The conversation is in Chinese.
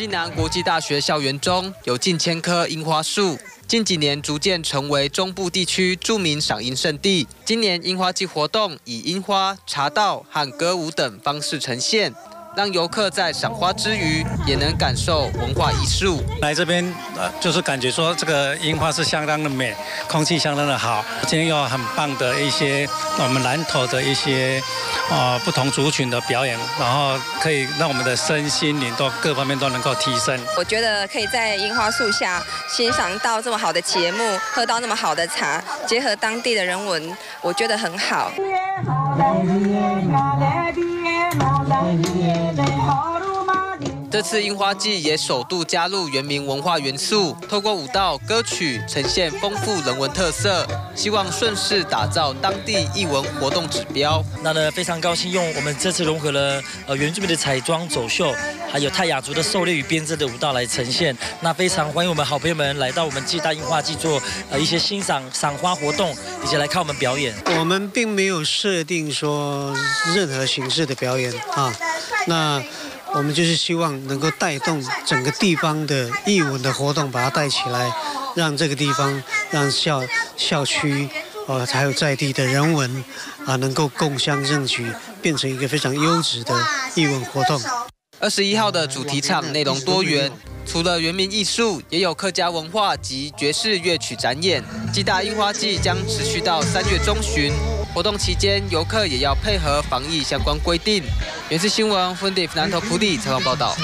暨南国际大学校园中有近千棵樱花树，近几年逐渐成为中部地区著名赏樱圣地。今年樱花季活动以樱花、茶道和歌舞等方式呈现。让游客在赏花之余，也能感受文化艺术。来这边，呃，就是感觉说这个樱花是相当的美，空气相当的好。今天有很棒的一些我们南投的一些啊不同族群的表演，然后可以让我们的身心灵都各方面都能够提升。我觉得可以在樱花树下欣赏到这么好的节目，喝到那么好的茶，结合当地的人文，我觉得很好。no, lady, no, lady, no, lady, no, lady, 这次樱花季也首度加入原民文化元素，透过舞蹈、歌曲呈现丰富人文特色，希望顺势打造当地艺文活动指标。那呢，非常高兴用我们这次融合了呃原住民的彩妆走秀，还有泰雅族的狩猎与编织的舞蹈来呈现。那非常欢迎我们好朋友们来到我们暨大樱花季做呃一些欣赏赏花活动，以及来看我们表演。我们并没有设定说任何形式的表演啊，那。我们就是希望能够带动整个地方的艺文的活动，把它带起来，让这个地方、让校校区，呃，还有在地的人文啊，能够共襄盛举，变成一个非常优质的艺文活动。二十一号的主题场内容多元，除了原民艺术，也有客家文化及爵士乐曲展演。暨大樱花季将持续到三月中旬。活动期间，游客也要配合防疫相关规定。原视新闻，芬迪南投普里采访报道。